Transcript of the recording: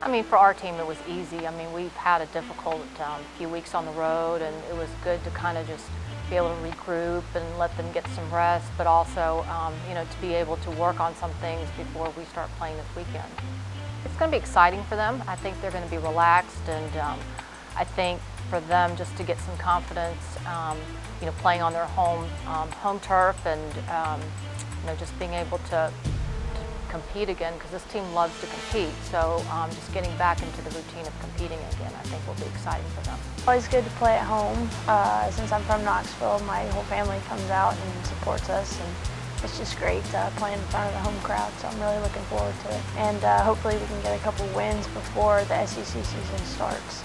I mean, for our team, it was easy. I mean, we've had a difficult um, few weeks on the road, and it was good to kind of just be able to regroup and let them get some rest, but also, um, you know, to be able to work on some things before we start playing this weekend. It's going to be exciting for them. I think they're going to be relaxed, and um, I think for them just to get some confidence, um, you know, playing on their home um, home turf, and um, you know, just being able to compete again because this team loves to compete. So um, just getting back into the routine of competing again, I think will be exciting for them. Always good to play at home. Uh, since I'm from Knoxville, my whole family comes out and supports us, and it's just great uh, playing in front of the home crowd. So I'm really looking forward to it, and uh, hopefully we can get a couple wins before the SEC season starts.